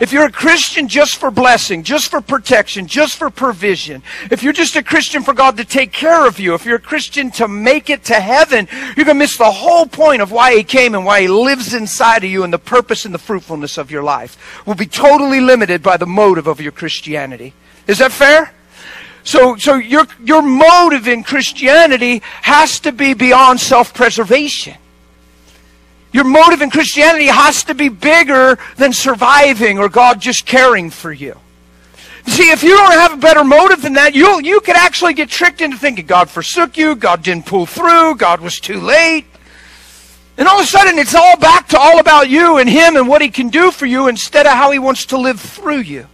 If you're a Christian just for blessing, just for protection, just for provision, if you're just a Christian for God to take care of you, if you're a Christian to make it to heaven, you're going to miss the whole point of why He came and why He lives inside of you and the purpose and the fruitfulness of your life. Will be totally limited by the motive of your Christianity. Is that fair? So, so your, your motive in Christianity has to be beyond self-preservation. Your motive in Christianity has to be bigger than surviving or God just caring for you. See, if you don't have a better motive than that, you you could actually get tricked into thinking God forsook you, God didn't pull through, God was too late. And all of a sudden, it's all back to all about you and Him and what He can do for you instead of how He wants to live through you.